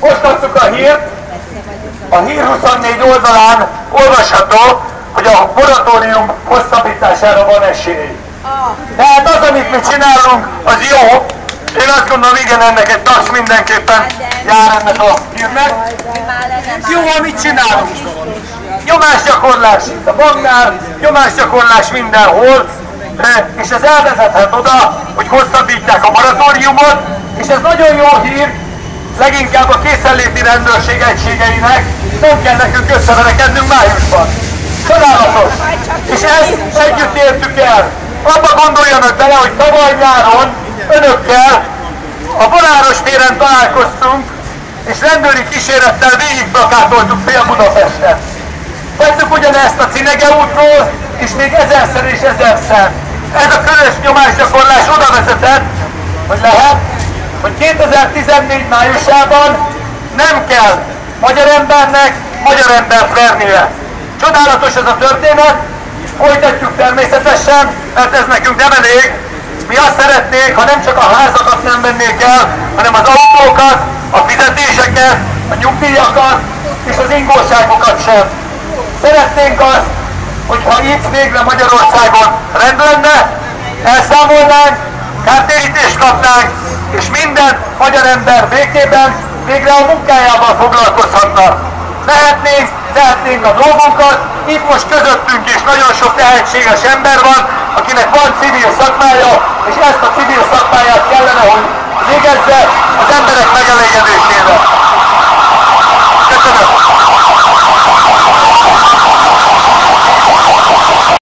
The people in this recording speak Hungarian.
Most adtuk a hírt, a Hír 24 oldalán olvasható, hogy a moratórium hosszabbítására van esély. Tehát az, amit mi csinálunk, az jó. Én azt gondolom, igen, ennek egy taps mindenképpen jár ennek a hírnek. Jó, amit csinálunk. Nyomásgyakorlás itt a banknál, nyomásgyakorlás mindenhol, és ez elvezethet oda, hogy hosszabbítják a moratóriumot, és ez nagyon jó hír, leginkább a készenléti rendőrség egységeinek, nem kell nekünk összeverekednünk májusban. Csodálatos! És ezt együtt értük el. Abba gondoljanak bele, hogy tavaly nyáron önökkel a Boláros téren találkoztunk, és rendőri kísérettel végigplakátoltuk fél Budapestet. Tettük ugyanezt a Cinege útról, és még ezerszer és ezerszer. Ez a közös nyomásgyakorlás oda vezetett, hogy lehet, hogy 2014 májusában nem kell magyar embernek magyar embert vernie. Csodálatos ez a történet, folytatjuk természetesen, mert ez nekünk nem elég. Mi azt szeretnénk, ha nem csak a házakat nem vennék el, hanem az autókat, a fizetéseket, a nyugdíjakat és az ingóságokat sem. Szeretnénk azt, hogyha itt végre Magyarországon rend lenne, elszámolnánk, kártérítést kapnánk, és minden magyar ember békében végre a munkájával foglalkozhatna. Lehetnénk, tehetnénk a dolgunkat, itt most közöttünk is nagyon sok tehetséges ember van, akinek van civil szakmája, és ezt a civil szakmáját